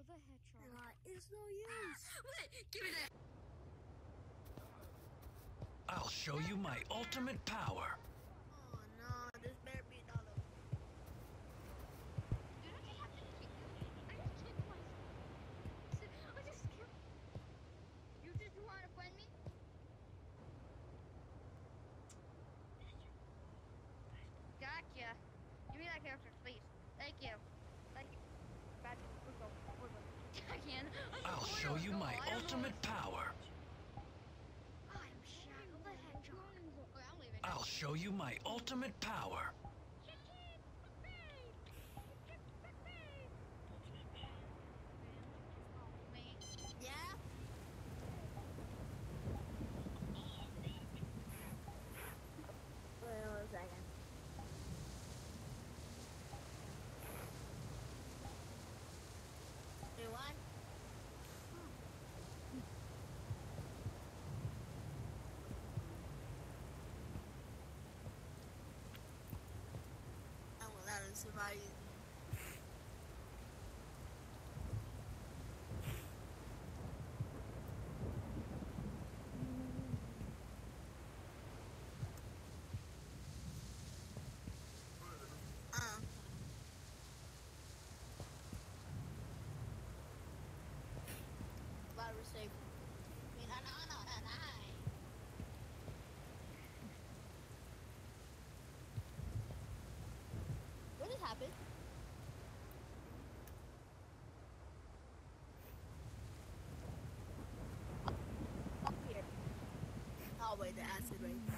You're hedgehog. Uh, it's no use. Wait, give me that. I'll show you my ultimate power. Oh no, this better be not. You just want to me? Gotcha. Give me that character. show you my ultimate power. I'll show you my ultimate power. 十八亿 the acid right there.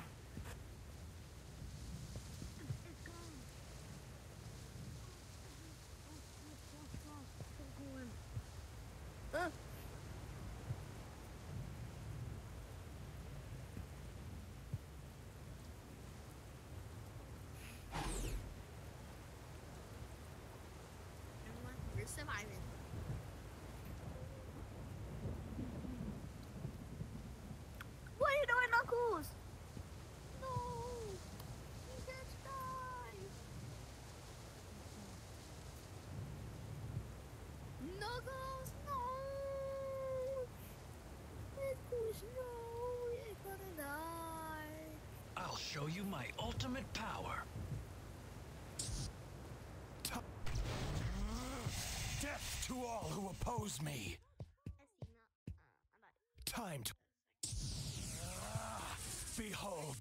oppose me. Time to... Ah, behold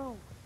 go.